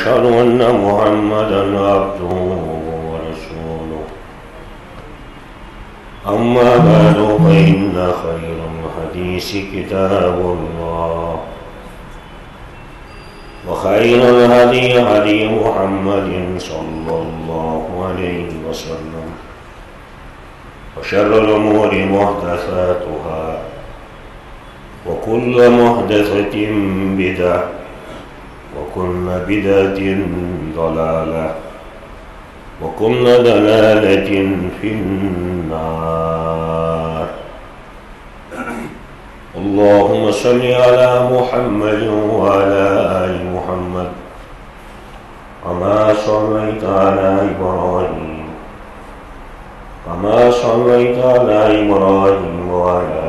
وأشهد أن محمدا عبده ورسوله. أما بعد فإن خير الحديث كتاب الله. وخير الهدي هدي محمد صلى الله عليه وسلم. وشر الأمور محدثاتها. وكل محدثة بدعة. وكل بدعة ضلالة وكل دلالة في النار. اللهم صل على محمد وعلى آل محمد كما صليت على إبراهيم كما صليت على إبراهيم وعلى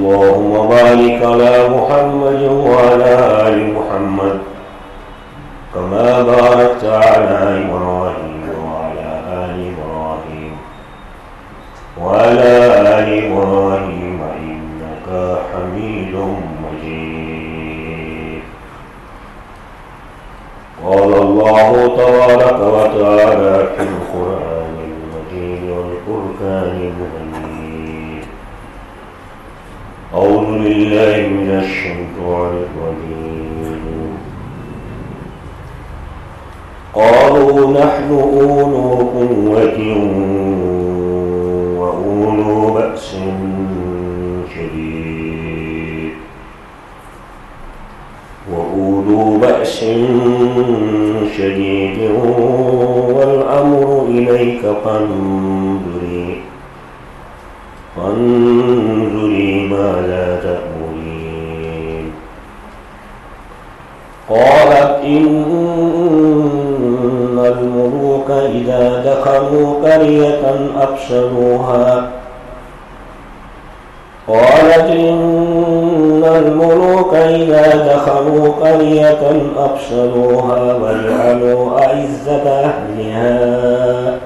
اللهم بارك على محمد وعلى آل محمد كما باركت على إبراهيم وعلى آل إبراهيم وعلى آل إبراهيم إنك حميد مجيد. قال الله تبارك وتعالى في القرآن المجيد والفرقان المجيد. أعوذ بالله من الشيطان الرجيم. قالوا نحن أولو قوة وأولو بأس شديد. وأولو بأس شديد والأمر إليك فانظري فانظري ماذا تأمرين. قالت إن الملوك إذا دخلوا قرية أفسدوها قالت إن الملوك إذا دخلوا قرية أفسدوها وجعلوا أعزة أهلها.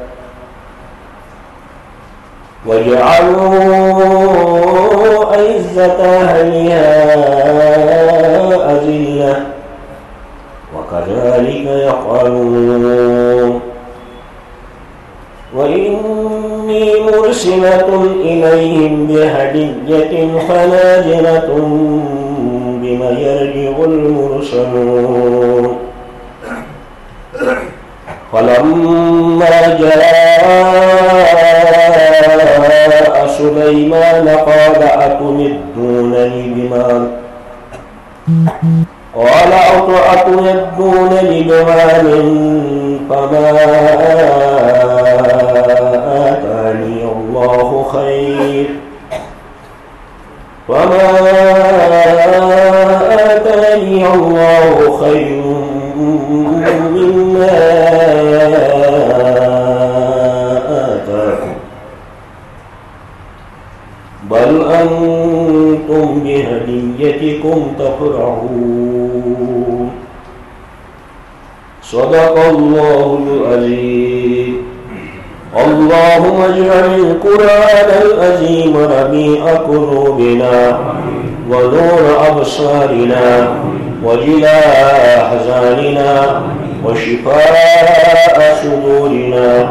وجعلوا أعزة أهلها أذلة وكذلك يفعلون وإني مرسلة إليهم بهدية فناجرة بما يرجع المرسلون فلما جاء سليمان قال أتمدونني بمال؟ قال أتمدونني بمال فما آتاني الله خير. وما آتاني الله خير مما بهديتكم تفرحون. صدق الله العظيم. اللهم اجعل القرآن العظيم ربيع قلوبنا ونور أبصارنا وجلاء أحزاننا وشفاء صدورنا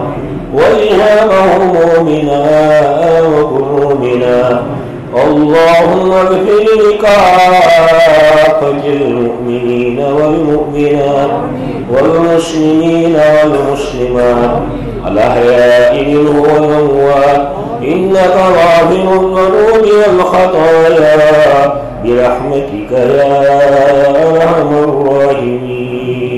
وإلهام همومنا وقلوبنا اللهم اغفر لكافة المؤمنين والمؤمنات والمسلمين والمسلمات الأحياء منه والأموات. إنك غافر الذنوب والخطايا برحمتك يا أرحم الراحمين.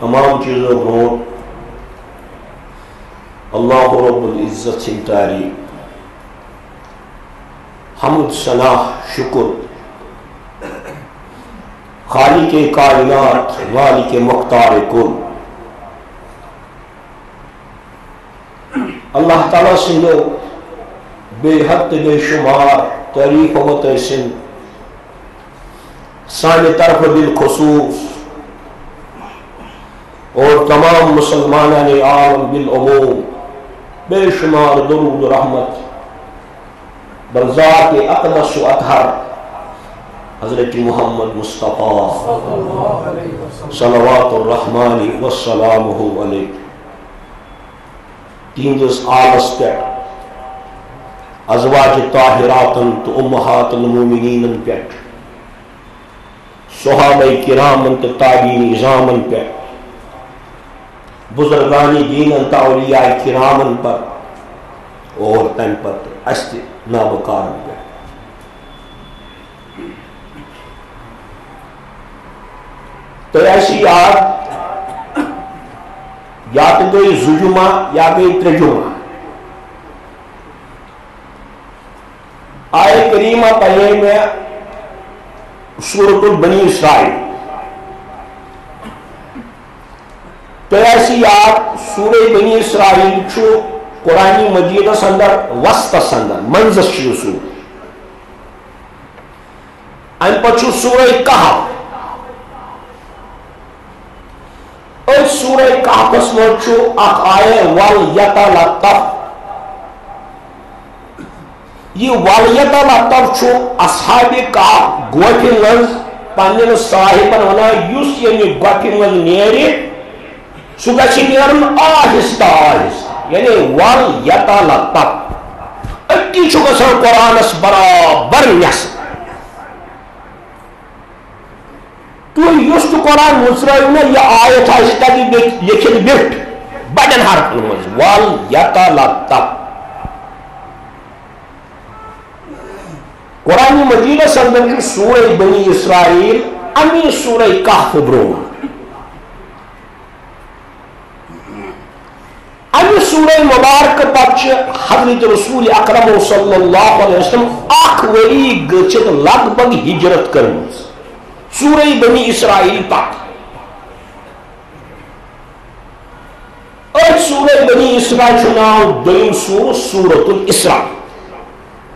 تمام چیزوں کو اللہ رب العزت سے تعریف حمد ثناء شکر۔ خالق کائنات، مالک مختار کل۔ اللہ تعالیٰ سندو بے حد، بے شمار تعریف و تحسن سانہِ طرف بالخصوص اور تمام مسلمان عالم بالعموم، بے شمار درود و رحمت برزات اقدس و اطہر، حضرت محمد مصطفیٰ صلوات الرحمن والسلام علیہ۔ تینجس آلس پہ ازواج طاہراتن تو امہات المومنین پہ صحابہ کرامن تو تابعین نظامن پہ بزرگانی دینن تو اولیاء کرامن پر اور تم پتہ اس نابکارن پہ تو ایسی یاد، یا تو گئی زجمہ، یا گئی ترجمہ۔ آئے کریمہ پہلے میں سورت البنی اسرائیل۔ تو ایسی سورہ بنی اسرائیل چھو قرآن مجید اندر وسط اندر منزس چھو سور ان پچھو سورہ کہا اور سورہ کہفس میں چھو اخ آئے والیتا لطف یہ والیتا لطف چھو اصحاب کا گوٹی منز پانین صاحبن ونا یوس یعنی گوٹی منز نیری۔ سو گچھی نیرن آہستہ آہستہ یعنی والیتا لطف اکی چھو گسر قرآن اس برابر نیس تو یوس تو قرآن مصرائیو نے یہ آیت ہے اس کا لکھن بیٹ بڑن حرف نماز والیتا لطف قرآن مجید سندن کی سورہ بنی اسرائیل امی سورہ کہف برون امی سورہ مبارک پچ حضرت رسول اکرم صلی اللہ علیہ وسلم اخ وری گچت لگ بگ ہجرت کرمز سورہ بنی اسرائیل پاک اور سورہ بنی اسرائیل چناو دین سور سورت الاسراء۔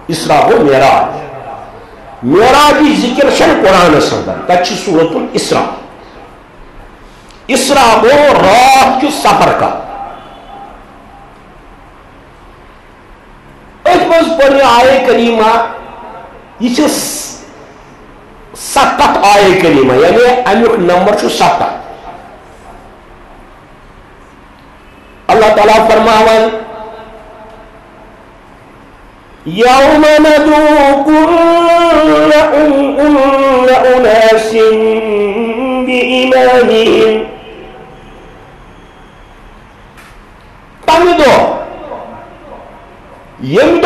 اسراء و میراج میراجی ذکر شن قرآن سندر۔ تچ سورت الاسراء۔ اسراء وہ رات کی سفر کا۔ ایک مز پر آئے کریمہ، یہ چھ ستت آئے کریمہ یعنی امیک نمبر چھو ستت اللہ تعالیٰ فرماوان یوم ندعو کل ام اناس بإیمانهم تمی دو۔ یم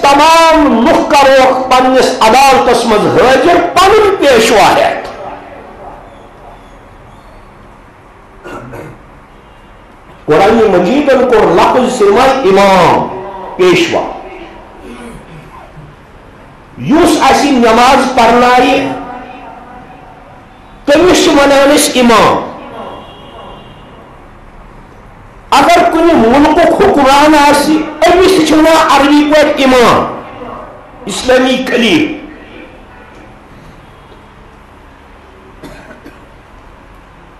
تمام لوک کرو پنس عدالتس مز حاضر پن پیشوا ہے۔ قرآن مجید کو لفظ سما امام پیشوا یس اسی نماز پرنائی تمس ونانس امام۔ اگر کن ملک حکمران آسی امس چھنا عربی پہ امام، اسلامی کلیم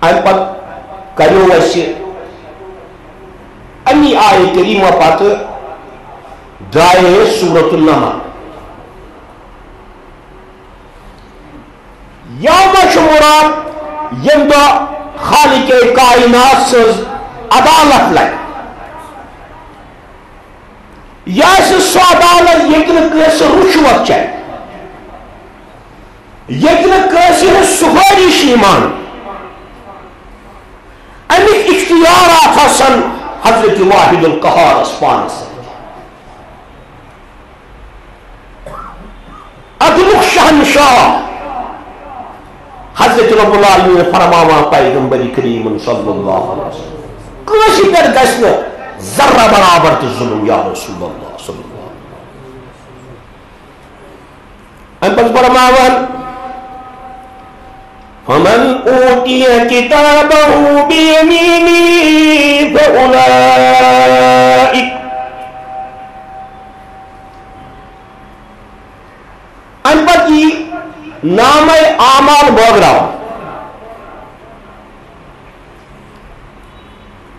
ام پت کرو اس امی آئے کریمہ پت درائے سورت النمہ یوم شمورات یم دو خالق کائنات سز عدالت لگ یا سو عدالت یکن کس رشوت چاہے یکن کس سہاری شیمان امیک اختیارات حسن حضرت واحد القہار اسپان سے ادلک شہنشاہ حضرت رب العالمین فرماوا پیغمبر کریم صلی اللہ علیہ وسلم کسی پر گسن ذرہ برابر تو ظلم، یا رسول اللہ صلی اللہ علیہ وسلم۔ فرماوا فمن اوتی کتابه بیمینی فاولائک۔ ان پر نام اعمال بوگراو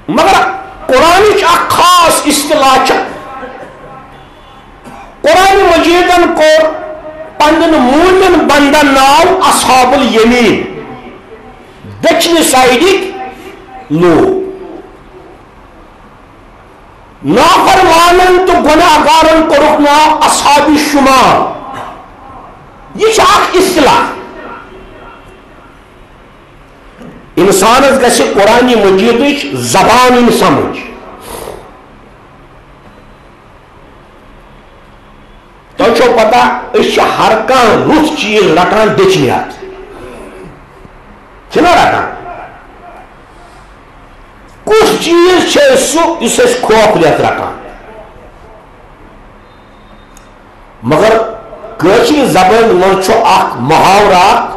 مگر قرآن خاص اصطلاح قرآن مجید کور پندن مولن بندن ناو اصحاب الیمین۔ دچن سائیڈک لو۔ نافرمانن تو گناہگارن کورک ناو اصحاب شمال یہ اصطلاح۔ انسانس گھس قرآن مجید زبان سمجھ تو پتہ اس ہر کان رس چیز رٹان دچنی ہاتھ چھنا رٹان کس چیز چھے اس خوف لیت رٹان مگر کشی زبان من اخ محاورات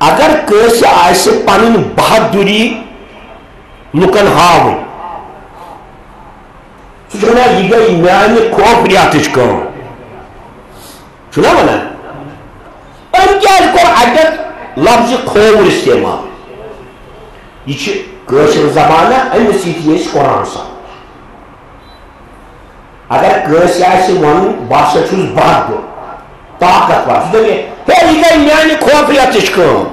اگر کس آس پن بہادری لکن ہاو سہ یہ گئی میانہ کھوپریات کم چھنا ونان ام کیا کور اتت لفظ کھوور استعمال یہ قشر زبان ام سی قرآن سا اگر کس آس ون بہت چھس بہادر طاقتور سہ دپہ ہے یہ گئی میانہ کھوپریات کم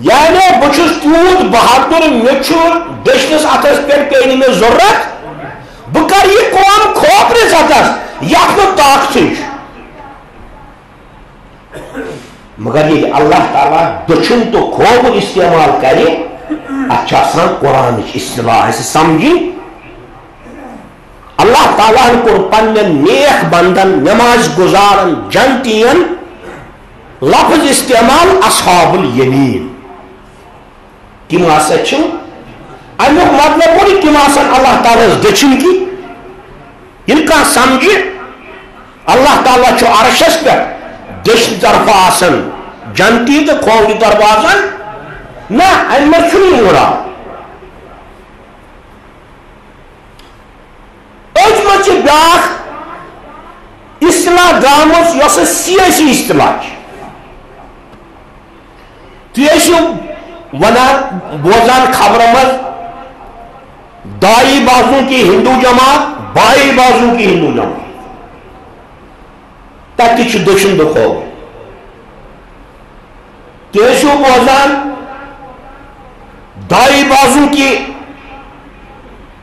یعنی بچس تیوت بہادر مے دشنس اتس پہ پی میں ضرورت بہ کر یہ قوم کھوپرس اتس یت طاقت مگر یہ اللہ تعالیٰ دچن تو کھوبر استعمال کرے اتھ Allah Teala kur pannen bandan, namaz guzarın, cantiyen lafız istemal ashabul yemin. Kim asa çın? Amuk madde buri kim asan Allah Teala geçin ki? İlka samcı Allah Teala ço arşes pe geçti tarafa asın. Cantiyi de kovdu darvazan. Ne, emmer şunu uğra. امی مراد ات مز اصطلاح یس سیاسی اصطلاح تھی ونان بوزان خبر مز دائی بازو کی ہندو جماعت، بائی بازو کی ہندو جماعت۔ تک دشن دکھو۔ تیسو بوزان، دائی بازو کی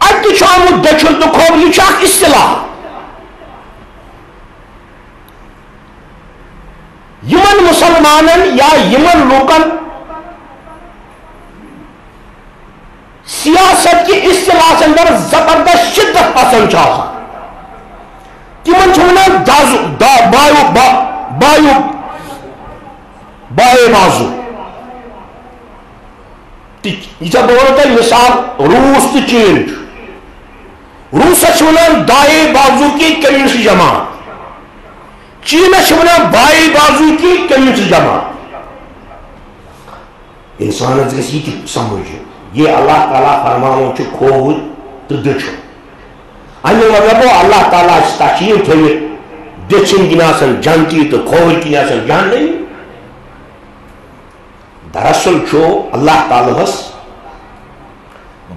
Adı çoğumu döküldü kovulacak istila. Yıman Müslümanın ya yıman lukan siyaset ki istilasındır zabarda şiddet basın çağır. Timan çoğuna daz, da, bayuk, ba, bayuk بائے بازو یہ بہت تھی مثال روس تو چین۔ روس دائے بازو کی کمیونسٹ جماعت چینس ونان بائی بازو کی کمیونسٹ جمع۔ انسان گھس یہ سمجھ۔ یہ اللہ تعالیٰ فرماو کھوت تو دچھ امی مطلب اللہ تعالیٰ تشریف تھوت دچھن کن آسان جنتی تو کھوور کن آسان جان Darasul şu Allah Taala'hız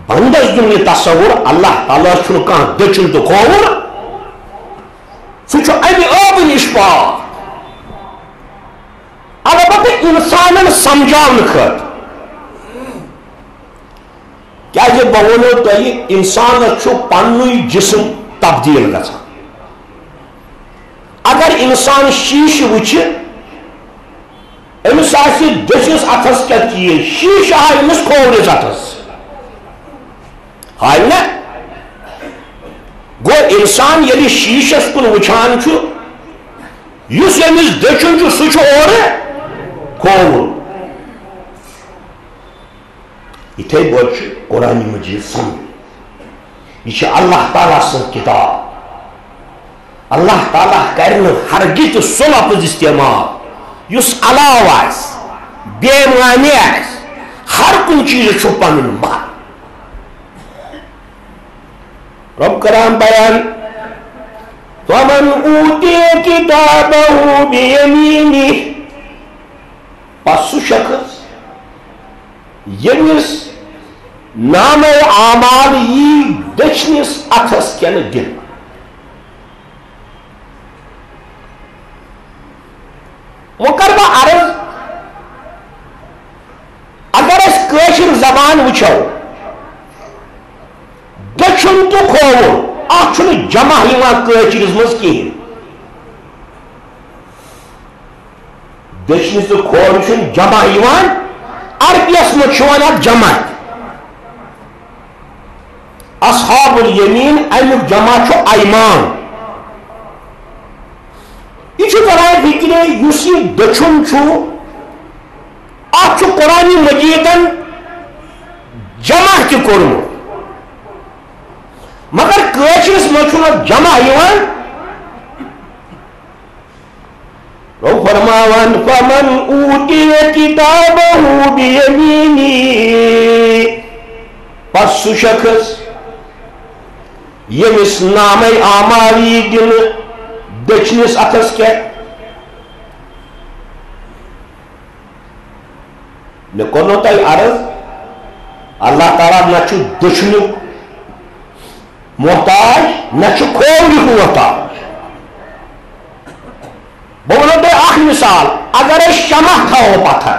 bandaz dunni tasavvur Allah Taala şunu kan döçüldü kovur suçu evi abin işba Albatta insanın samcanı kır. Kya bu bavulu dayı insanı şu pannuy cisim tabdil gazan. Agar insan şiş vıçı Emissasi desis atesketkiyi şiş ayımız kovruz atız. Haline Go insan yeri şişes bunu uçan çu yüz emiz döküncü suçu oru kovu. İtey borç Kur'an-ı Mücizsin. İçi Allah Ta'alasın kitab. Allah Ta'ala karını hargit sulapız istemal اللہ تعالیٰ کر ہرگی تو سہ لفظ استعمال اس علاو آس بے معنی آس ہر کن چیز پن بات رب کرام بیان ومن اوتی کتابه بیمینی پس شخص یمس نام اعمال ی دچنس اتھس کن دن وہ کر بہ عرض اگر اس کشر زبان وچھو دچن تو کھوور اتھ جمع قچرس مز کہین دچنس تو کھور جمع عربیس مجھ ونان جمع اصحاب الیمین امیک جمع چھو ایمان۔ یہ چھو قرآن فکر یس یہ دچھن چھو ات چھو قرآن مجیدن جمع تہ کورمت مگر قشرس مجھ جمع یوان رو فرماوان فمن اوتی کتابه بیمینی، پس سو شخص یمس نام آماری دن دچنس اتس کیا مے کورنو تہ عرض اللہ تعالیٰ نہ دچن محتاج نہ کھولک محتاج بہ ونو تہ اخ مثال اگر شمع تھو پتھر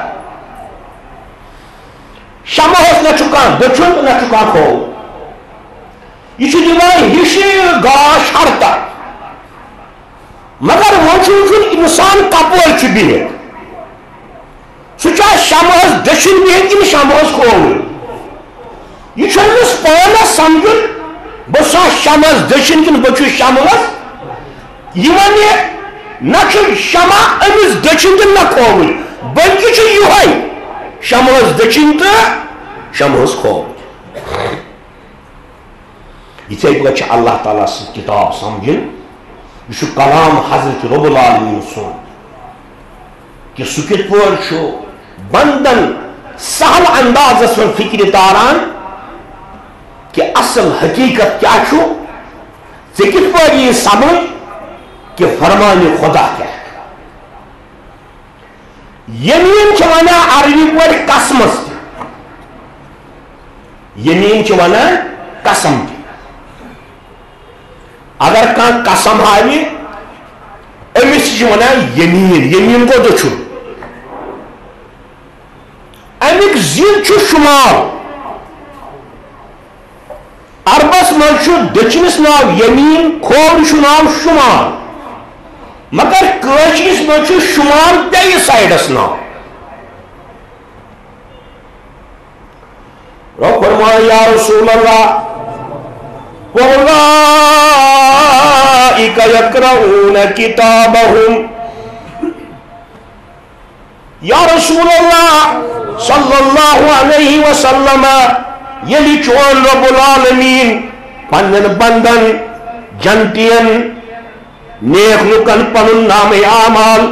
شمع نہ کھانا دچن نہ کھانا کھول یہ دان ہش گاش ہرتا مگر وہ انسان کپور بہت سہ شمس دچن بہت کن شمس کھول یہ پانس سمجھن بہ شمس دچن کن بہ شمس یہ نہ شمع امس دچن تو نہ کھول بلکہ یہ شمس دچن تو شمس کھول اتھے پہ اللہ تعالیٰ سن کتاب سمجھن یہ کلام حضرت رب العالمین سن کہ سہ کت پہ بندن سہل انداز من فکر تاران کہ اصل حقیقت کیا چھو ژے کت پہ یہ سمجھ کہ فرمان خدا کیا یمین چھ ونان عربی پہ قسمس یمین چھ ونان قسم agar kan kasam habi emis jona yemin yemin godo çu emik zil çu şuma arbas manşu deçinis nav yemin kol şunav şuma magar kıvaçis manşu şumar deyi saydas nav Rabbim ya Resulallah وَأُولَئِكَ يَقْرَؤُونَ كِتَابَهُمْ یا رسول اللہ صلی اللہ علیہ وسلم یلی چون رب العالمین پنن بندن، جنتین، نیک لکن پنن نام اعمال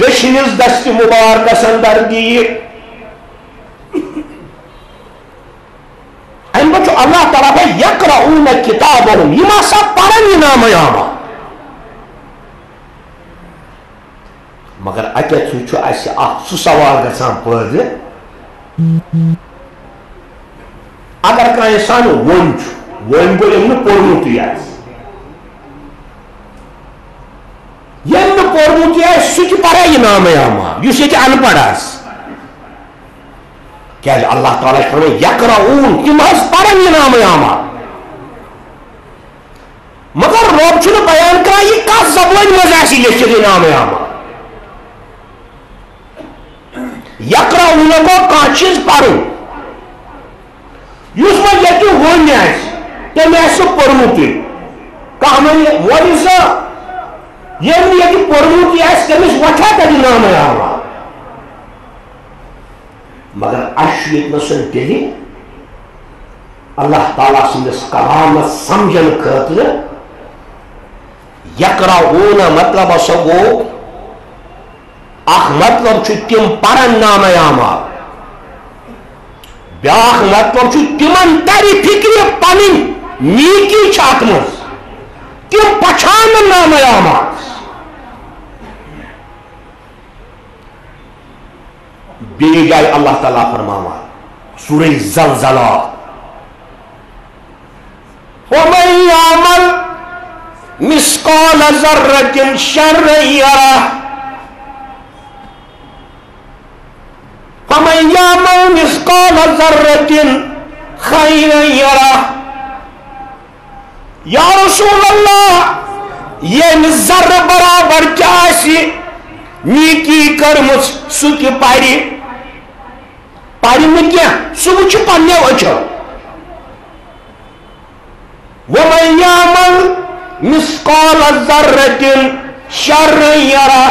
دشنز دست مبارکس اندر دیئے ఎందుకు అల్లాహ్ తలపై ఎక్కడ ఉన్న కితాబను ఈ మాస పరమినామయామ Magar atet suçu aysi ah susavar gasan pırdı. Agar ka insan vonç, vonç emni pormutu yaz. Yemni pormutu yaz suçu para inamı ama. Yuseki anparaz. کیا اللہ تعالیٰ فرمائے یقرؤون تم حظ پرن یہ نام آما مگر رب چھُ بیان کران یہ کتھ زبان مز آسہِ لیکھِتھ یہ نام آما یقرؤون گوٚو کانٛہہ چیٖز پرُن یُس وۄنۍ ییٚتہِ ووٚن آسہِ تٔمۍ آسہِ سُہ پوٚرمُتٕے کانٛہہ وَنہِ وۄنۍ سا ییٚمۍ نہٕ ییٚتہِ پوٚرمُتٕے آسہِ تٔمِس وۄتھا تَتہِ نامے آما مگر اشیت نسن تیلی اللہ تعالیٰ سندس کلام سمجھن خاطر یقرؤون مطلب سو گو اخ مطلب چھ تم پرن نام اعمال بیاکھ مطلب چھ تمن تری فکر پنن نیکی چھ ات مز تم پچھان نام اعمال بیٚیہِ جایہِ اللہ تعالیٰ فرماوان، سورہ زلزلہ۔ ومن يعمل مثقال ذرة شرا يره۔ ومن يعمل مثقال ذرة خيرا يره۔ یا رسول اللہ، یہ ذر برابر کیا سی نیکی کرمس سہ تہ پہ پہ کیا؟ سہ وچ پنو اچھو ومن يعمل مثقال ذرة شر يرى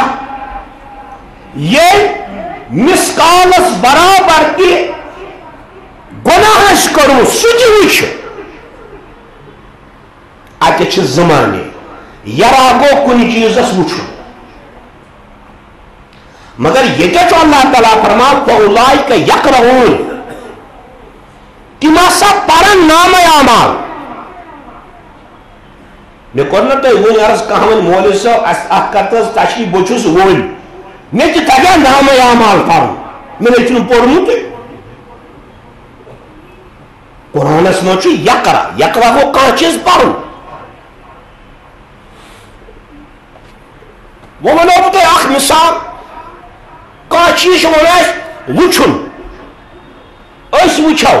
یہ مسکالس برابر تہ گناہس کرو سہ وچ اتہ زمانے۔ یرا گو کن چیزس وچھن مگر یہ جو اللہ تعالیٰ فرمان فولائی کا یقرؤون تم ہسا پرن نام اعمال مے کور نا تھی ون عرض کہاں مولوی صاحب ات کت تشریح بچس ول مے تہ تگیا نام اعمال پرن مے چھ پورمت قرآنس مجھ یقرا۔ یقرا گو کھانا چیز پرن وہ ونو بہ تھی اخ مثال۔ Kaçış oles vuçun. Ös vuçav.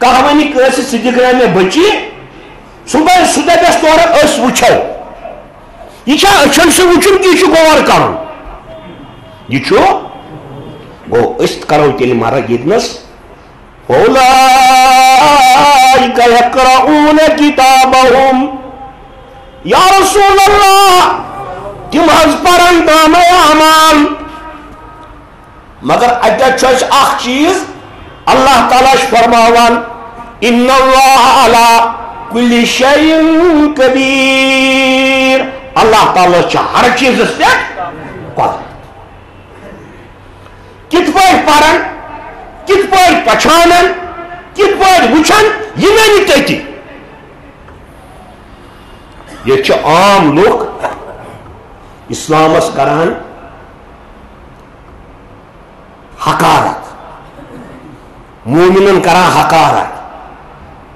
دکھنا مے بچی رشتہ کہہ ون کنس ثہ دکھنا مے بچی صبح سہ دپس تور اس وچھو یہ اچھن سے وچھن کہ یہ غور کرن یہ چھو گو است کرو تیل مارا گیدنس اولائک Allah Teala şu parmağıvan İnna Allah ala kulli şeyin kabir Allah Teala şu her şey istek kadar. Kitbay paran, kitbay paçanan, kitbay uçan yine niteti. Yetçi am luk İslam'ız karan. قدر کت پہ پران کت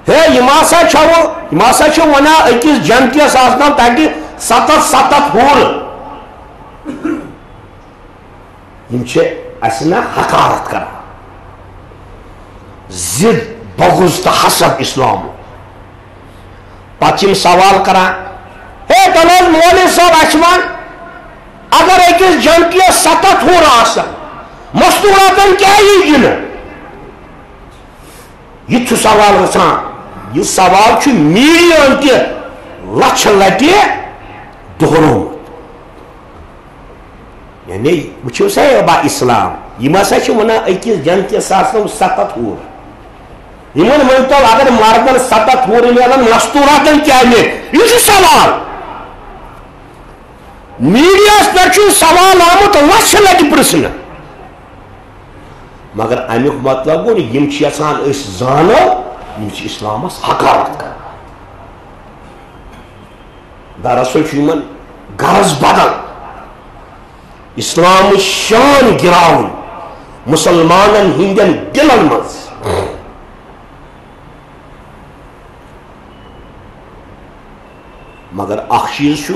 پہ یہ نی تھی یہ عام لوگ اسلامس کران حکارت مومنن اکس تک ستھ ستھ اسنا حکارت کر زد بغض تو حسد اسلام۔ پتہ سوال کران ہے تلوز مولوی صاحب اشمان اگر اکس جنتی ستت ہور آسان مستوراتن کیا yu sawal sa yu sawal chu million ti lach lati doğru yani bu çok şey ba İslam. Yimasa şu bana iki can ki sasım satat hur yimun mantol agar mardan satat hur ile lan masturatan kâmi yu şu sawal Medyaslar şu saval amut lach lati pırsını مگر امیک مطلب گو M یژھان اس زانو M اسلامس حکارت کر دراصل یمن غرض بدل اسلام شان grown مسلمان ہندین دلن مز مگر اخ چیز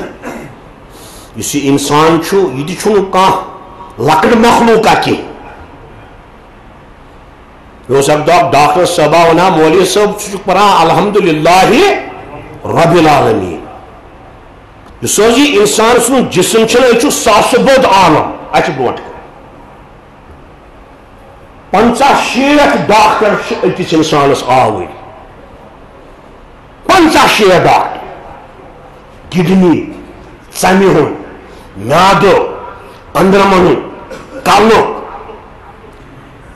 اس انسان یہ تہ لکٹ مخلوقہ کی اک ڈاکٹر صبا ونان مولوی صاحب پران الحمد للہ رب العالمین۔ اس یہ انسان سن جسم چھ ساس بود عالم، اچھ بوٹ پنچہ شیٹ ڈاکٹر اکس انسانس آور پنچہ شیٹ ڈاکٹر۔ کڈنی ژمہ ہند میاد اندرمن کلک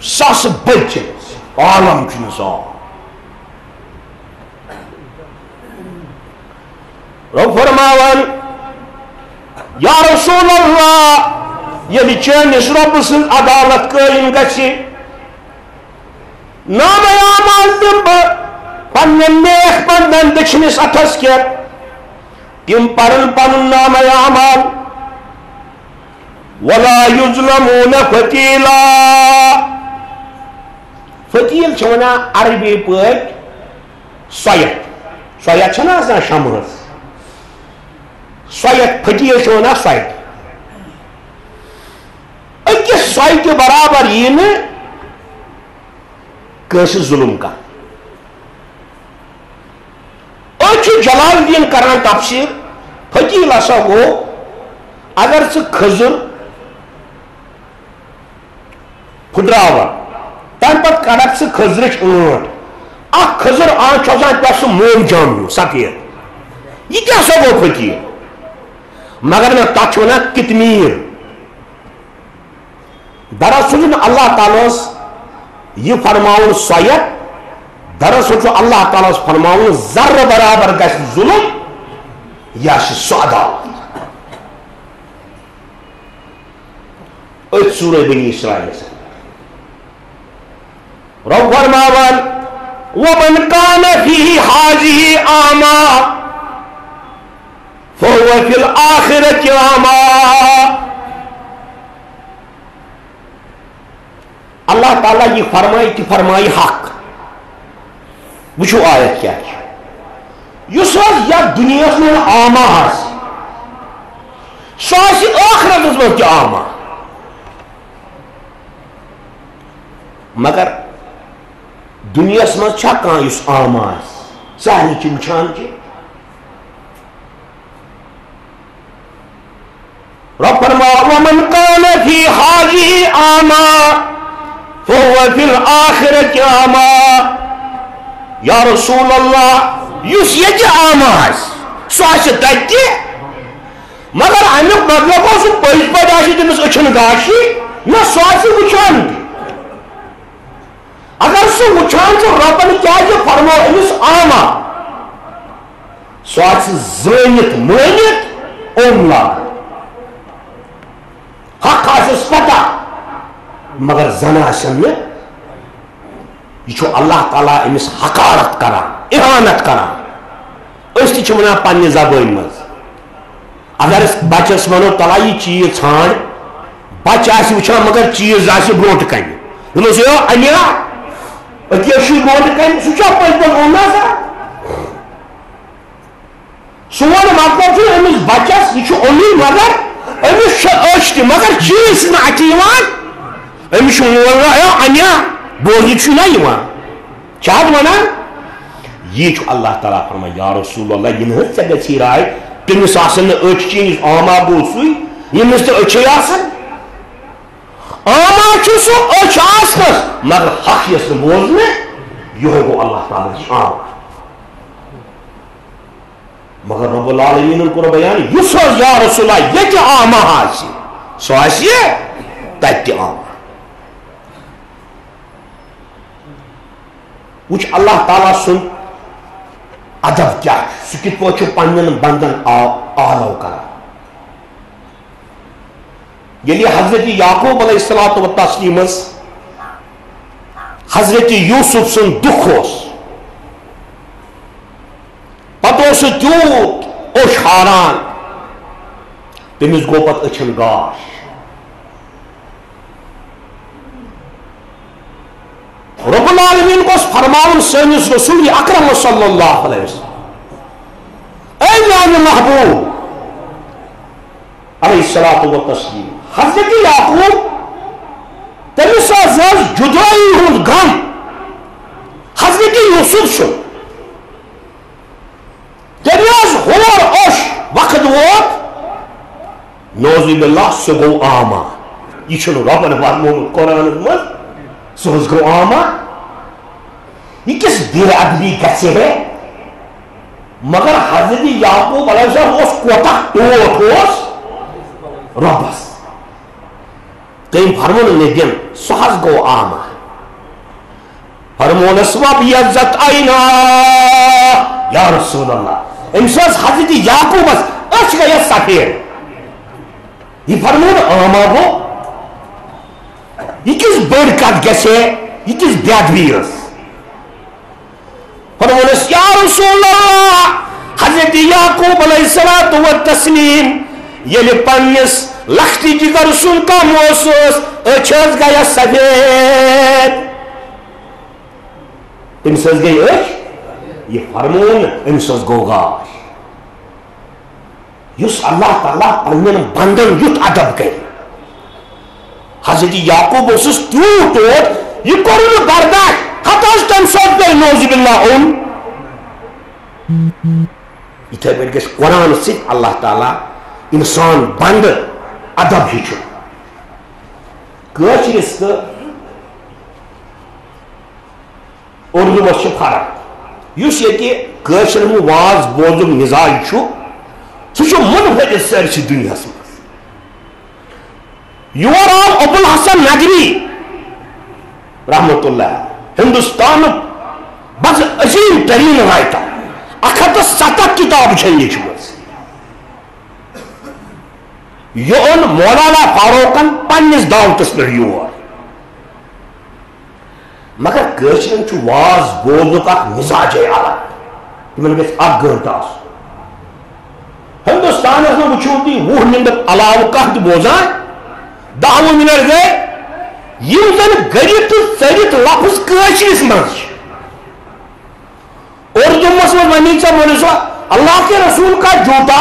ساس بد عالم انسان رب فرماوان یا رسول اللہ یلی چینس رب سن عدالت قائم گسی نام اعمال دم بہ پنن نیک بندن دچھنس اتھس کر تم پرن پنن نام اعمال ولا یظلمون فتیلا فتیل چھ ونان عربی پٲٹھۍ سویت. سویت چھنا آسان شمہس سویت فتیل چھ ونان سویت. أکس سویتہِ برابر یی نہٕ کٲنٛسہِ ظُلم کانٛہہ أسۍ چھِ جلال الدین کران تفسیٖر فقیٖل ہسا گوٚو اگر ژٕ کھٔزٕر پھٕٹراوان Tanpa karapsı kızırış ığır. Ak kızır ağın çozan bası mor canlı sakıyor. Yı kese bu fakir. Magar ben taçona kitmir. Darasuzun Allah Teala'sı yı farmağın sayet. Darasuzun Allah Teala'sı farmağın zarra beraber gaysi zulüm. Yaşı suada. Öt sure beni İsrail'e sen. رب فرماوان ومن كان فيه حاجة آما فهو في الآخرة آما. الله تعالى یہ فرمائی تہ فرمائی حق۔ وشو آيات کیا ہے؟ یس حظ یتھ دنیاس آما حظ سہ آخرة ٲخرتس منٛز آما۔ مگر دنیا من چھا کان اس آما آس سارے چھ وچان کہ رب فرما ومن قال في هذه آما فهو في الآخرة عاما یا رسول اللہ اس یہ عاما سو آسہ تتہ مگر امیک مطلب ہو سہ پز پہ آس تمس اچھن گاشی نہ سہ آس وچان اگر سہ وچان ربن کیا فرمو امس عاما سہ آس زانت مانت اوم لاگ حق آسس پتہ مگر زن آسن یہ اللہ تعالیٰ امس حکارت کران احانت کران اس تہ ونان پنہ زبان مز اگر اس بچس ونو تلا یہ چیز ژھانڈ بچہ آس وچان اچھا مگر چیز آس برونٹ کن دس یہ انیا Aqui Mohamed kan suç yapmaktan olmaz ha. Sonra maktabı emiz bakacağız, hiç olur magar, emiz şey açtı, magar çiğsin akiman, emiz muvarra ya anya, borcu çınayı mı? Çağır bana, yiç Allah Teala farma ya Resulallah, yine hıtsa da siray, dün sahasını ölçeceğiniz ama bulsun, yine de ölçeyasın, یمس تو اچھے آسان آما سہ اچھ آسنس مگر حق یس بوزن یہ گو اللہ تعالیٰ آما مگر رب العالمین کور بیان اس یا رسول اللہ یہ آما آسی سو آسی تتہ آما وچ اللہ تعالیٰ سن ادب کیا سہ کت پہ پن بندن آلو کر Geliyor Hazreti Yakup Aleyhisselatü Vesselam'ımız Hazreti Yusuf'sun duhos. Padosu cud o şaran. Demiz gopat açılgar. Rabbul Alemin kos parmağın sönüz Resulü Akram sallallahu aleyhi. Ey yani mahbub. Aleyhissalatu ve taslim. Hazreti Yakup Demirsa Zaz Cudayihul Gam. Hazreti Yusuf şu Demiraz Hulor Oş Vakıd Vod Nozibillah Sögul Ama. İçin Rabbani var mı onu Kur'an'ın mı? Sözgü Ama. İkisi bir adli kasihe Magar Hazreti Yakup Aleyhisselam Os Kotak Doğu Os Rabbas. تیم فرمون نبیم سوز گو آما فرمون اسواب یزت اینا یا رسول اللہ امسوز حضرت یعقوب اس اچھ گیا سفیر یہ فرمون آما گو یہ کس بڑ کت گسے یہ کس بیادبی اس فرمونس یا رسول اللہ حضرت یعقوب علیہ السلام و تسلیم یل پنس لختی جگر سن کم اوسوس اچھز گیا سفید تمس گئی اچھ یہ فرمون امس گو گاش اس اللہ تعالیٰ پنن بندن یت ادب کر حضرت یعقوب اس تیوت توت یہ کور برداشت حتى تم سوت گئی نوز باللہ اون اتھے پہ گژھِ قرآن سۭتۍ اللہ تعالیٰ انسان بند adam życiu. Głoś jest ordubaşı para. Yüz yedi gıçırımı vaaz bozum nizayı şu. Suçu mınfet eserçi dünyası. Yuvaram Abul Hasan Nadri rahmetullah Hindistan bazı azim tarin rayta akada satak kitabı çeyici bu. یہ اوٚن مولانا فاروقن پننس دعوتس پٮ۪ٹھ your. مگر کٲشرٮ۪ن was بولنُک اکھ مِزاجے الگ تِمن گژھِ اکھ گٲنٹہٕ آسُن ہندوستانس منٛز وٕچھِو تُہۍ وُہ مِنٹ علاوٕ بوزان دہ وُہ مِنٹ گٔے یِم زن گٔرِتھ تہٕ ژٔرِتھ لفظ کٲشرِس منٛز اردو مسلم ونی سے بولے سو، اللہ کے رسول کا جوتا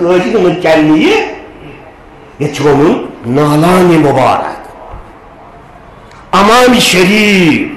gözün mükemmelliği geçiyorun nalani mübarek amam-ı şerif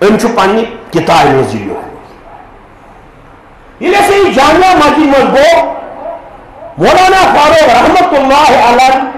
Öncü panik kitap yazıyor. Yine sen camiye masjid mazbo Mevlana Faruk rahmetullahi aleyh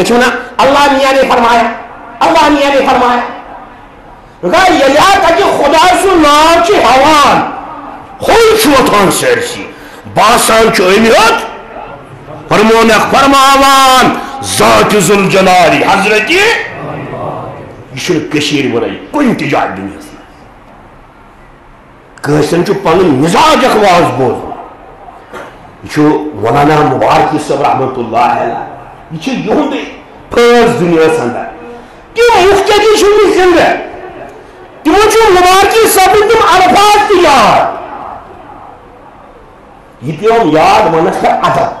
Hindustan پتہ اللہ میاں نے یعنی فرمایا، اللہ میاں نے یعنی فرمایا۔ کہا یلیا تاکہ خدا سن نام چی حوان خوی شوتان سرسی، باسان چو امیت فرمون فرماوان ذات ذوالجلالی حضرت یہ شنو کشیر ورائی کن تجار دنیا کٲشرٮ۪ن چھُ پنُن مِزاج اکھ واز بوزُن یہِ چھُ مولانا مبارکی صٲب رحمت اللہ علیہ 미친 요데 파스 드니아 산다 그 목적이 중이 있는데 디모주 무마르지 사빈듬 알파스티야 이병 야드 만나서 아다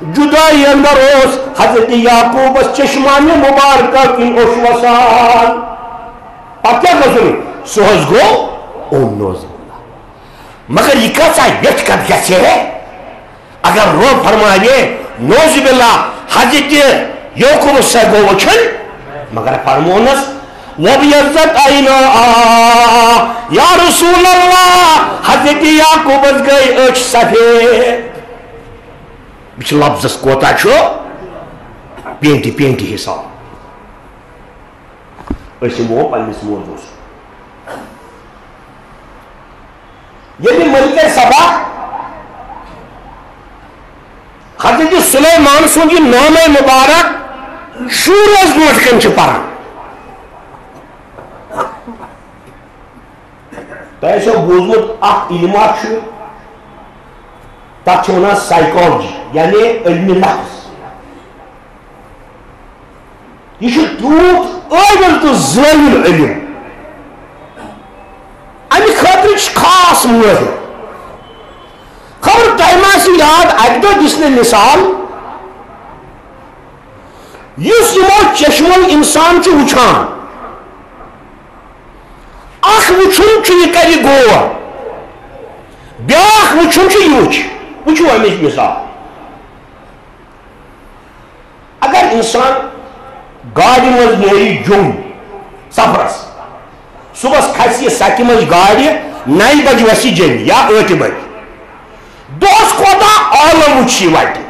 جدائی اندر اس حضرت یعقوب اس چشمانی مبارکہ کی اوش وسان اب کیا گزر سوز گو اون نوز مگر یہ کیسا یچ کب کیسے ہے؟ اگر رو فرمائے نوز باللہ، حضرت یعقوب سے گو وچھن مگر فرمونس وبيضت عيناها يا رسول الله حضرت يعقوب گئی اچھ سفید بچ لفظس کوتا چھو پینٹی پینٹی حساب اس مو پنس موضوع یعنی ملک سبا۔ حضرت سلیمان سن یہ نام مبارک شورز برٹ کن پران تۄہہِ آسیو بوٗزمُت اکھ علما patrona psychology yani ilmi nefs. You should prove able to zayil ilim. Hani kadriç kasmıyor. Kabr taymasiyat adda disne misal yüz yumak çeşmol insan ki uçan ak uçun ki yıkarı gova bir ak uçun ki yuç اخ وچھن چھ یہ کری گور بیاکھ وچھن چھ یہ وچھ وچھو امچ مثال اگر انسان گاڑی مز نیری جم، سفرس، صبح کھسی سکہ مز گاڑی، نئی بج وسی جن یا ٲٹھِ بج۔ دۄہس کوتاہ عالم وٕچھ یہِ وَٹہِ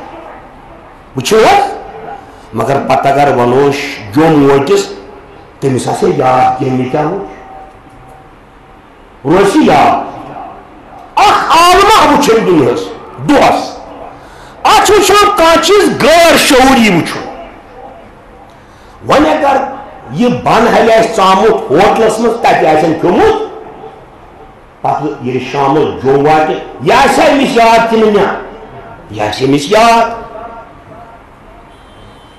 وٕچھِو حظ مگر پتہ اگر ونوش جوم وٲتِس تٔمِس ہسا یاد کیٚمہِ کیٛاہ وٕچھ روزِ یاد۔ اکھ عالمہ وٕچھن دُنیاہس دۄہس اتھ چھُ وٕچھان کانٛہہ چیٖز غٲر شعوٗری وٕچھُن وۄنۍ اگر یہِ بن ہلہِ آسہِ ژامُت ہوٹلس منٛز تتہِ آسن کھیوٚمُت پتہٕ ییٚلہِ جوم واتہِ یہِ آسہِ أمِس یاد کِنہٕ نہ یہِ آسہِ أمِس یاد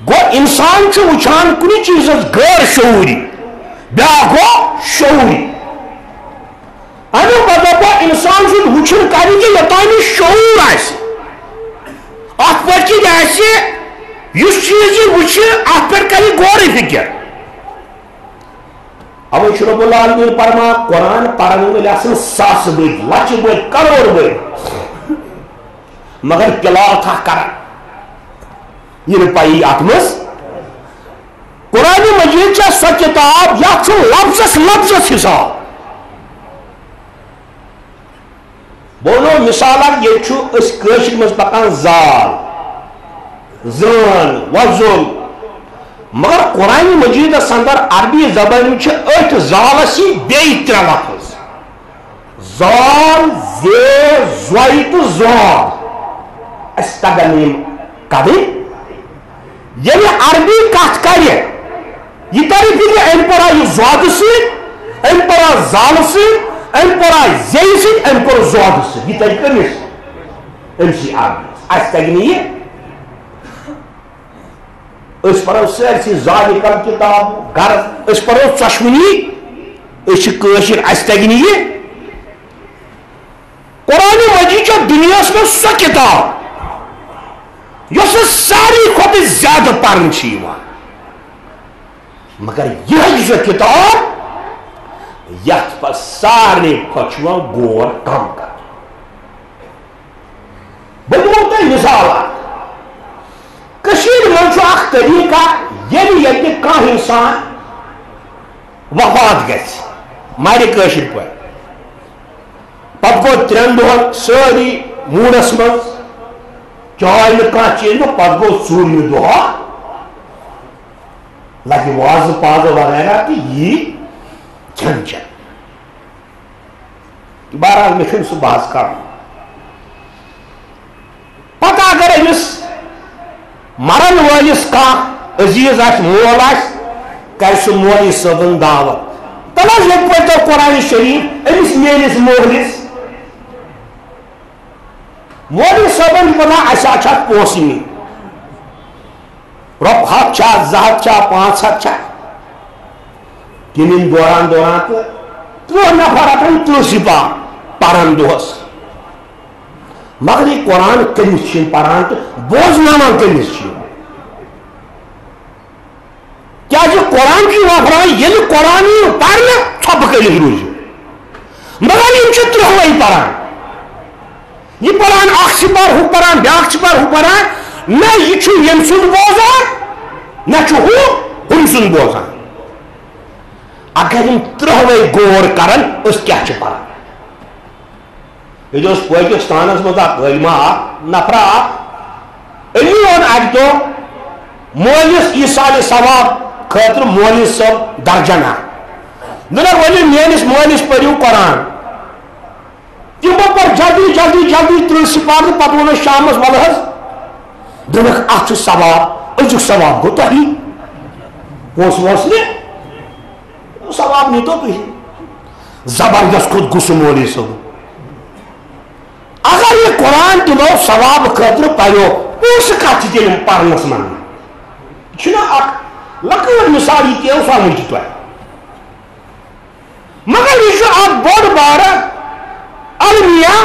گو انسان وچان کن چیز غیر شعوری بیا گو شعوری امی بدل انسان سن وچن کر یوتان شعور ات پہ اس چیز یہ وچ ات پہ کر غور فکر اوے رب العالمین پرما قرآن پرن ول آسن ساس بد لچھ بد کروڑ بد مگر کلال تھا کران یہ پائی ات مز قرآن مجید چا سو کتاب یا چھو لفظس لفظس حساب بولو مثال یہ کشر مز پکان زال زان وزل مگر قرآن مجید اندر عربی زبان چھ اٹھ زال سی بی تر لفظ زال زی زوئی تو زال زوال استغنیم کدی یعنی عربی کت کر یہ کر فکر ام پور آئی زود ست ام پور آ زال ست ام پور آئی زی ست ام پور زود ست یہ تر کمس ام سی عربی اس تگنی یہ اس پرو سرسی زال کل کتاب گر اس پرو چشمنی اس کشر اس تگنی یہ قرآن مجید چو دنیا میں سو کتاب یت پر سارے کھت غور کم کر بہ دمو تہ مثال کشیر من اخ طریقہ یل یتہ انسان وفات گژھِ مرِ کٲشِر پٲٹھۍ پتہٕ گوٚو ترٛٮ۪ن دۄہن سٲری موٗڈس منٛز چائے میں کہاں چیز میں پت گو سوری دعا لگی واز پاز وغیرہ کہ یہ چھن چھن بہرحال میں چھن سو باز کر پتہ اگر امس مرن والس کا عزیز آس مول آس کر سو مولی صبن دعوت۔ تلس یک پتو قرآن شریف امس میلس مولس مولوی صٲبن چھُ وَنان اَسہِ حظ چھِ اَتھ پونٛسہٕ نِنۍ رۄپ ہَتھ چھا زٕ ہَتھ چھا پانٛژھ ہَتھ چھا Kinin doran doran ke Tuh nafarakan tuh sipa Paran duhas. Magri Quran kılmışsın paran Boznaman kılmışsın Kâcı Quran ki nafara Yeli Quran'ı parla Çapı kılmışsın Magri imçettir havayı paran. Yi paran akşı par hu paran Biakçı par hu paran Ne için yemsun bozar Ne çuhu Humsun bozar اگر ہم ترہوے گور کرن، اس کیا چھ پران یہ جو اس Pakistan's مزا علماء، نفرا۔ امی اون اگ تو مولس عیسال ثواب خاطر مولس صاحب درجنا نہ ونی میانس مولس پریو قرآن۔ تمو پر جلدی جلدی جلدی تر سپار پتہ ون شام ول حض دنک ات ثواب ازک ثواب گو تھی پوس ووس نی ثواب نی تو تھی زبردست خود گس مولی صبح اگر یہ قرآن تمو ثواب خاطر پریو پوس کت تیل پرنس من اک لکڑ مثال یہ تیو سمجھ تہ مگر یہ بوڑ بار المیہ،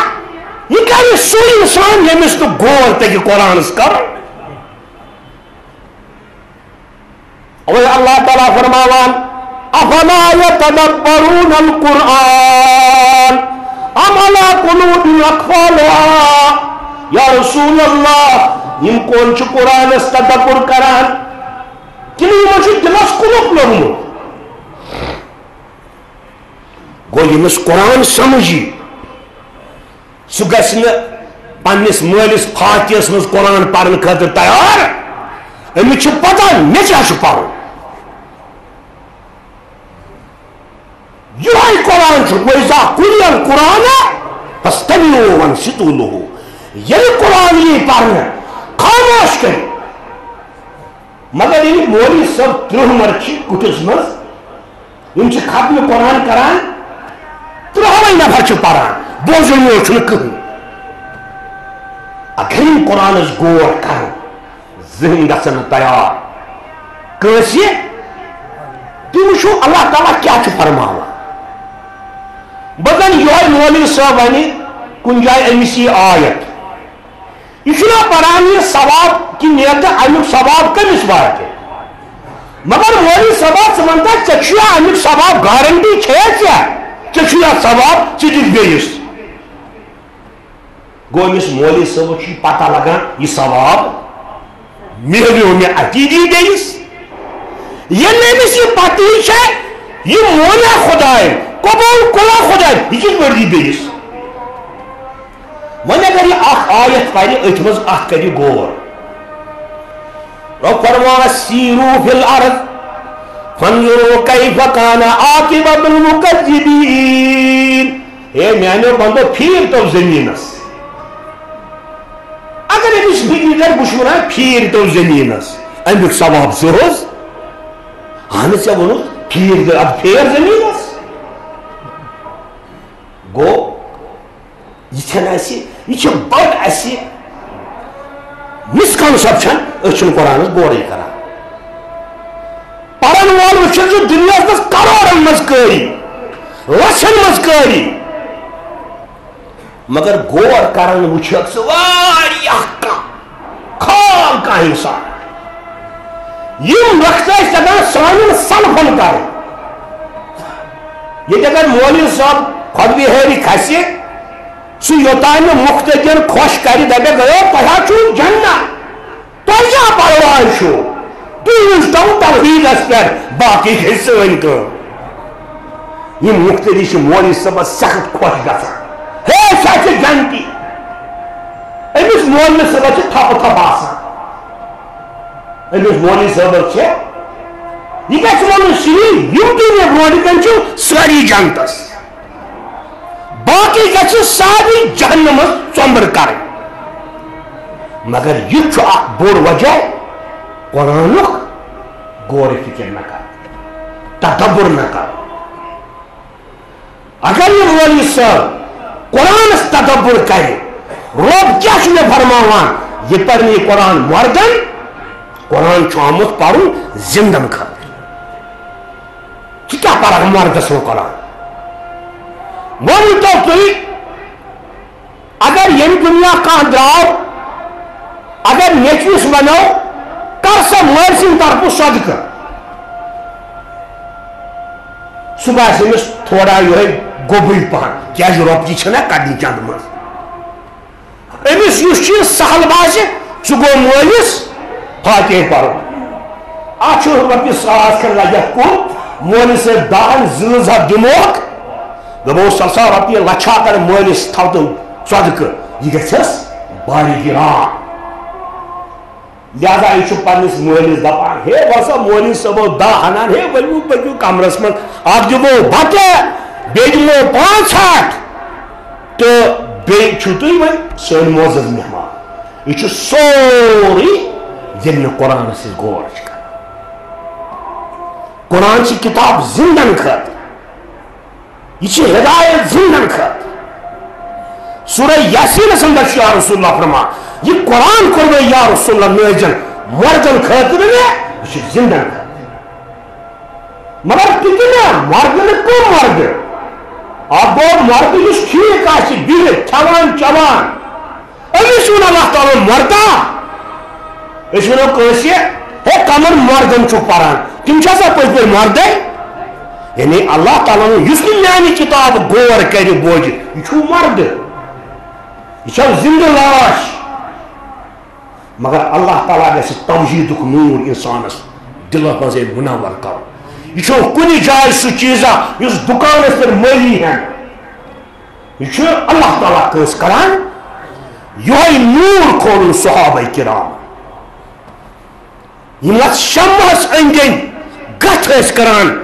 یہ کر سو انسان یمس تو غور تک قرآن کر اللہ تعالیٰ فرماوان افلا يتدبرون القرآن ام على قلوب اقفالها یا رسول اللہ یم کون چھ قرآن اس تدبر کران کنی یمو چھ دلس قلوب لگمت گو یمس قرآن سمجھی سہ گھس پنس مالس فاتحس مز قرآن پرن خاطر تیار امس پتہ مے کیا پرن یہ قرآن ویزا کلین قرآن فستمیو ونشتو لہو یہ قرآن یہ پڑھنا خاموش کر مگر یہ مولی سب ترہ مرچی کٹس مز ان چھ ختم قرآن کران ترہ ترہوئی نفر چھ پڑھان بوزن میں چھن کہن اگر ان قرآن اس گور کر ذہن گسن تیار۔ کیسی تم شو اللہ تعالیٰ کیا چھ فرماوا؟ بدن یہ مولوی صاحب ونی کن جائے امس یہ آیت. یہ پران یہ ثواب کی نیت امیک ثواب کمس وات مگر مولوی صاحب ونتا ٹھیا امیک ثواب گارنٹی ٹھیا ٹھیا ثواب ٹھیک بیس گو امس مولوی صاحب پتہ لگان یہ ثواب ملیو مے عقیدی بیس یل امس یہ پتہ یہ مولا خدائے. قبول کلا خدا یہ کس ورزی بیس ون اگر یہ اخ آیت پہ ات مز ات کر غور رب فرما سیرو فی الارض فانظروا کیف کان عاقبت المکذبین اے میانو بندو پھیر تو زمینس اگر امس بگی در بشورا پھیر تو زمینس امیک ثواب سوز ہن ژےٚ ووٚنُتھ پھیر اب پھیر زمینس یہ بڑ اس مسکنسپشن اچھن قرآن گورے کران پرن وول وچھن دنیا مز کروڑن مز کاری لچھن مز مگر غور کران وچھک سہ واریاہ کم خام کا انسان۔ یم رکھتا ہے تگان سانن سلفن کر۔ یہ اگر مولوی صاحب خود بہاری کھسی سو یوتان مختدین خوش کری دبے گئے پڑھا چھو جنہ۔ تو یا پرواہ چھو تو دو توحید اس پر، باقی حصہ ان کو۔ یہ مختدی سے مولی سب سخت خوش گسا ہے سچ جنتی امس مولی سب چھ تھپ تھپ آسا امس مولی سب چھ۔ یہ گھس ون سی یم تھی برونٹ کن ساری جنتس باقی گھس ساری جہنم ثمبر کر مگر یہ بوڑ وجہ قرآن غور فکر نہ کر تدبر نہ کر اگر یہ مولی صاحب قرآن تدبر کرے، رب کیا میں فرماوان، یہ پڑھنی قرآن مردن، قرآن آمت پڑھن زندن خاطر کیا پڑھا مردس قرآن؟ ورنہ تو اگر یم دنیا کان دراو اگر نیچوس ونو کر سا مر سن طرف صدقہ صبح سے مس تھوڑا یہ گوبری پہن۔ کیا جو رب جی چھنا کڑنی چند مز امس اس چیز سہل باسے سہ گو مولس فاتح پرو اتھ رۄپیہِ ساس کھنڈ لگت کُن مولس دہن زٕ ہتھ دِموکھ دبو سلسا رۄپیہِ لچھا کر مٲلِس تھاو تو صدقہٕ یہِ گژھٮ۪س باری گران لہذا یہ پنس مٲلِس دپان ہے بسا مولوی صٲبو دہ انان ہے ؤلِو پٔکِو کمرس منٛز اکھ دِمو بتہٕ بیٚیہِ دِمو پانٛژھ ہتھ تہٕ بیٚیہِ چھُو تُہۍ وۄنۍ سٲنۍ موزز مہمان یہِ چھُ سورُے ییٚلہِ نہٕ غور چھِ قرآن چھِ کِتاب زندن خٲطرٕ یہ ہدایت زندن خط سورہ یاسین سندر یا رسول اللہ فرما یہ قرآن کور یا رسول اللہ نازل مردن خاطر نے یہ زندن خط مگر کتنے مردن کو مرد اب وہ مرد اس ٹھیک آسی بہت کھوان چوان امس ون اللہ تعالی مردا اس ونو کٲنٛسہِ ہے کمن مردن چھو پران تم چھا پہ پہ مرد یعنی yani Allah Teala'nın yüz binlerce kitabı govor kari boji. İçin vardı. İçin zinde lavaş. Magar Allah Teala desi tavhiduk nur insanız. Dilafazı münavvar kar. İçin kuni cahil su çiza yüz dukanızdır mali hem. İçin Allah Teala kız karan. Yoy nur kolun sahabe-i kiram. Yimlat şammas engin. Gat es karan.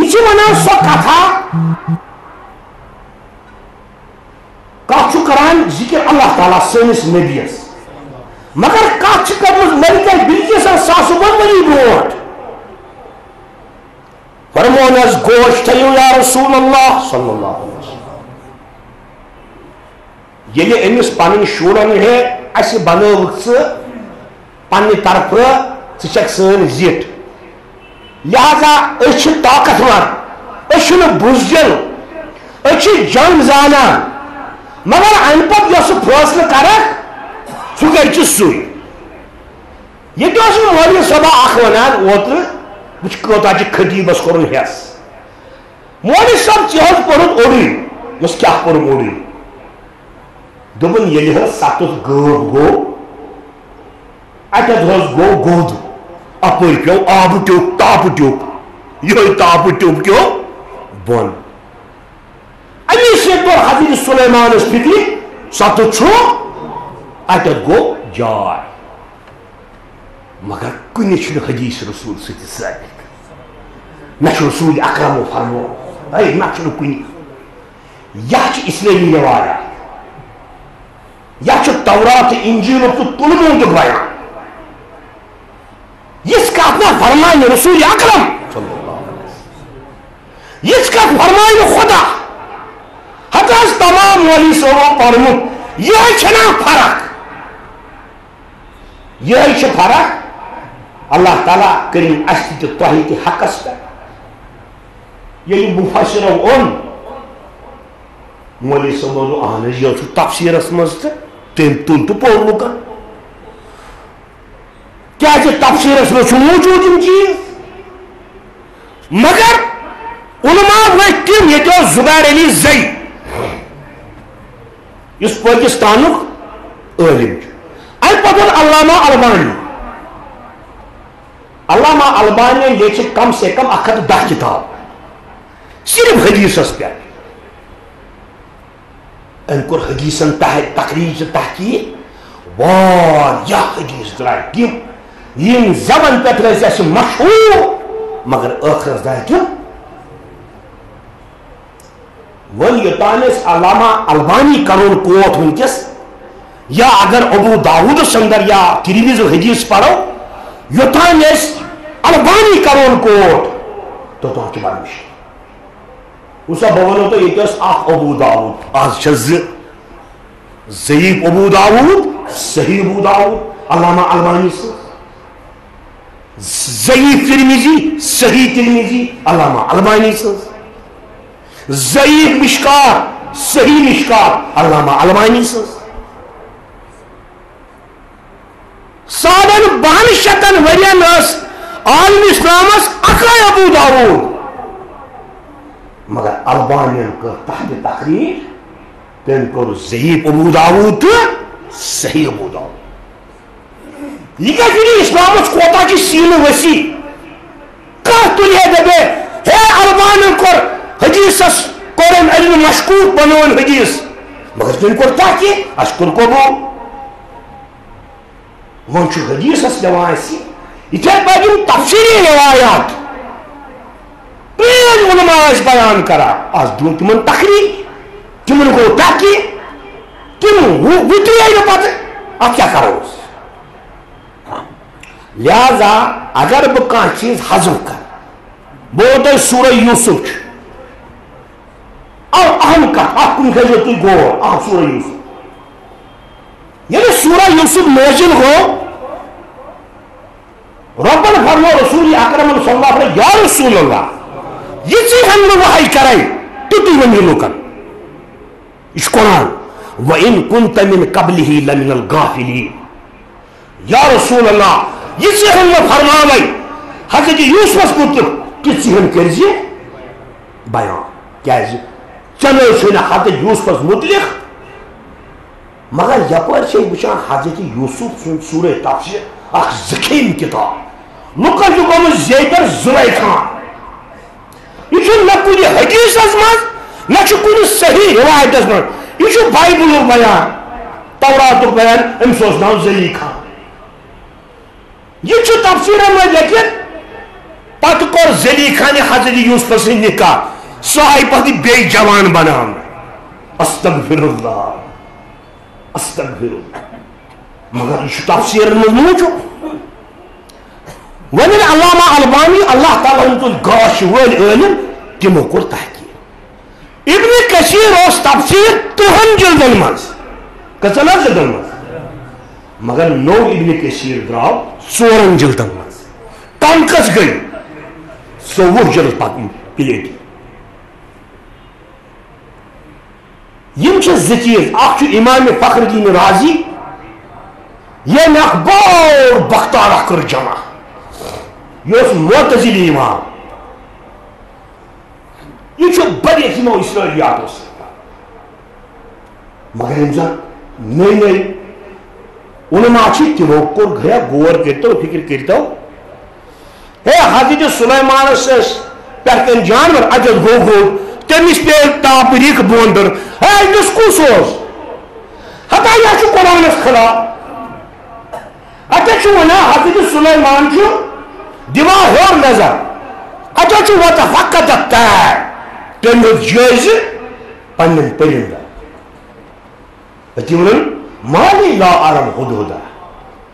Niçin bana sok kata? Kaçu karan zikir Allah Teala seniz mediyas. Magar kaçı kabız merkel bilgesen sasubun beni buğurt. Farmonaz goştayı ya Resulallah sallallahu aleyhi ve sellem. Yeni emiz panin şuranı he, ası banı vıksı, panin tarafı sıçak sığın zit. یلی امس پن شورن ہے اس بنوک طاقتور اس بزدل اس جنگ زانان مگر ام پت یس فیصلہ کرک سہ گئی سی یہ مولوی صبح اخ ونان اوتر وچ کوتا چھ خطیبس کرن ہس مولوی صاحب چھ پورن اوڑی مس کیا پورن اوڑی؟ دوبن یلی ہس ساتس گو گو اتت ہس گو گود. أبركو أبدوك تابدوك يوي تابدوك يو بون أني شكبر حفيد سليمان سبيكي ساتو تشو أتدقو جاي مگر كنش حديث رسول سيد السابق نش رسول أكرم وفرمو هاي ما شنو كني يحش إسلامي نوارا يحش التوراة إنجيل وطلبون دبايان انجیل و طلبوں کے بیان اس کا اپنا فرمان رسول اکرم اس کا فرمان خدا حتی تمام والی صحبہ پرمت یہ چھنا فرق یہ چھ فرق اللہ تعالیٰ کریم اس تہ تہ تہ حقس پہ یلی مفسرو اون مولی صاحب اہن یہ تفسیرس مز تم تل تو پور لکن موجود یم چیز جی۔ مگر علماء وہ تم یہ زبیر علی زئی؟ اس پاکستانک عالم ام پتہ علامہ البانی۔ علامہ البانی لیچ کم سے کم اکھ دہ کتاب۔ صرف حدیثس پہ۔ ام کور حدیثن تخریج تحقیق۔ واریاہ حدیث درائے تم یم زبان پہ روز اس مشہور، مگر ٲخرس درائے تم ون یوتان علامہ البانی کرون کوت ونکس یا اگر ابو داود اندر یا ترمیز حدیث پڑھو یوتان البانی کرون کوٹ، تو تو کی بار مش اسا بولو تو یہ کس اخ ابو داؤد از شز۔ ضعیف ابو داؤد صحیح ابو داؤد علامہ البانی سے۔ ضعیف ترمیزی صحیح ترمیزی علامہ البانی سے۔ ضعیف مشکات، صحیح مشکات، علامہ البانی سے۔ سادن بہن شتن ورین اس عالم اسلامس اکائی ابو داود۔ مگر البانین کر تحت تقریر تم کر ضعیف ابو داود، صحیح ابو داود۔ لذا ليش ما مش قوطاج السينو وسي. قهتوا لهذا به. هي عربان الكر هجيس قرن علم مشكوك بنون هجيس. مغرب الكر تاكي أشكر كبو وان شو هجيس اسلواسي يتبع بعدين تفسيري روايات بين إيه علماء اش بيان كرا. از دون تمن تخري تمن قوطاكي تمن. هو بتوي اي بات اكيا كروس. لہذا اگر بہ چیز حضم کر بہت سورہ یوسف اور اہم کا آپ کن کھیلو تو گور آپ سورہ یوسف۔ یعنی سورہ یوسف نازل ہو، ربن فرمو رسول اکرم صلی اللہ علیہ یا رسول اللہ، یہ چیز ہم نے وحی کرے تو تی ونی لوکن۔ اس قرآن، وَإِن كُنْتَ مِن قَبْلِهِ لَمِنَ الْغَافِلِينَ۔ یا رسول اللہ Yisihınla parmağamay. Hakiki Yusuf kutluk. Yisihın kerzi. Bayan. Gelzi. Canı söyle Hazreti Yusuf mutlak. Magar yapar şey bu şan Hazreti Yusuf sure tafsir. Ak zikim kitap. Luka yukamız Zeydar Züleykan. Yüzün ne kuli hadis azmaz, ne şu kuli sahih rivayet azmaz. Yüzün Bible'u bayan. Tavrat'u bayan, emsozdan Züleykan. یہ چھو تفسیر میں لیکن پت کور زلی خان حضرت یوسف سے نکاح سہائی پتی بے جوان بنام استغفر اللہ استغفر مگر یہ تفسیر موجود ون علامہ البانی اللہ تعالیٰ تل گاش ول علم تمو کور تحقیق۔ ابن کثیر اس تفسیر تہن جلدن مز کچن جلدن مز مگر نو ابن کثیر دراو ژورن جلدن مز تم کس گئی۔ ژوہ جلد پتہ پلیٹی یم زٕ چیٖز اکھ چھُ امام فخر الدین رازی ییٚمۍ اکھ بوڑ بختار اکھ کٔر جمع۔ یہ اوس معتزلی امام۔ یہ چھُ بڑی یمو اسرائیلیاتو سۭتۍ مگر یِم زن نٔے نٔے علما چھِ تِمو کوٚر گٔیا غور کٔرتو فکر کٔرتو ہے حضرت سلیمانس ٲسۍ پٮ۪ٹھ کَنۍ جانور اجد گوٚو گوٚو تمس پہ تاپریک بوندر ہے کس کو سوز ہتا یہ چھ قرآن اس خلاف اتا چھ ونا حضرت سلیمان چھ دما ہور نظر اتا چھ وتا فقط التار تم جائز پنن پرندہ Mali la aram hududa.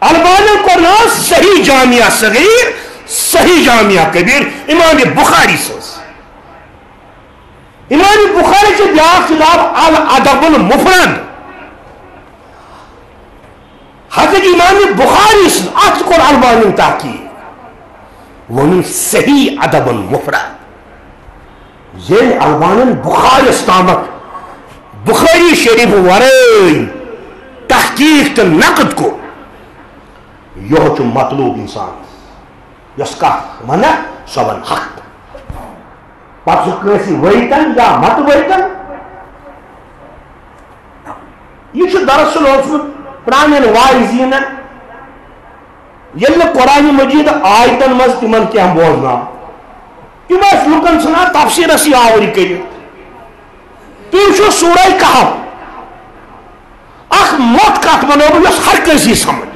کور نا صحیح جامعہ صغیر، صحیح جامعہ کبیر۔ امام بخاری سز امام بخاری سے بیاق کتاب الادب المفرد۔ حضرت امام بخاری سے ات کور البانی تحقیق ون صحیح ادب المفرد۔ یہ البان بخاری استامت بخاری شریف ورائے تحقیق تو نقد کو۔ یہ مطلوب انسان۔ یس کا منع سبن حق۔ پتہ کنسی ورتن یا مت ورتن یہ دراصل اوسمت پران وائزین یل قرآن مجید آیتن مز تمن کی بوزنا تم لکن ثنا تفسیرس یہ آوری کر تھی وچو سورہ کہف اخ موت کت ونو بس ہر کنسی سمجھ۔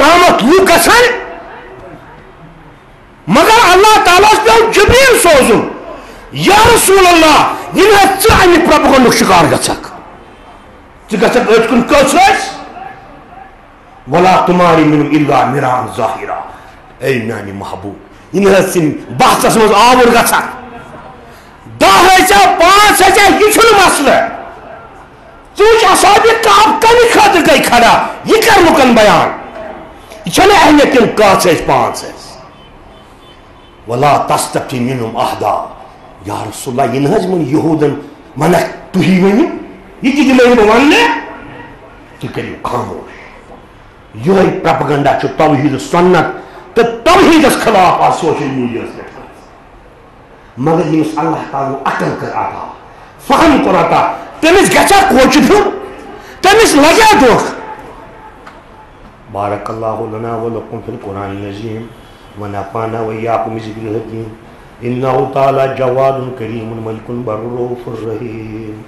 ژور اس ای ونو پانچ اس تامت لوک گژھن مگر اللہ تعالیٰ پہ جبریل سوزن یا رسول اللہ یہ ژٕ امہِ پرٛبہنُک شِکار گژھکھ ژٕ گژھکھ أتھۍ کُن کٔژ ٲسۍ ولا تماری من الا میران ظاہرہ اے میانہِ محبوب یہِ نہٕ حظ ژٕ بحثس منٛز آوُر گژھکھ دہ ٲسیا پانٛژھ ٲسیا یہِ چھُنہٕ مسلہٕ ژٕ وٕچھ شنو چھَنہٕ اہلیت تِم کَژھ ولا تستفی منهم أحدا. يا رسول الله ينهج من حظ من یہوٗدَن وَنَکھ تُہی ؤنِو یہِ تہِ دِلٲیِو بہٕ وَننہٕ تُہۍ کٔرِو خاموش یِہوٚے پرٛپگنڈا چھُ توحيد سۄنت تہٕ توحیٖدَس خٕلاف آز سوشَل میٖڈیاہَس پٮ۪ٹھ مگر يمس الله تعالى؟ ہن عقل کٔر عطا فہم کوٚر عطا تٔمِس گچا کوچہِ پھیُر تٔمِس لگا دوخ بارک اللہ لنا ولکم فی القرآن العظیم ونفعنا وإياكم بذكر الحكيم. إنه تعالى جواد كريم ملك بر رؤوف رحيم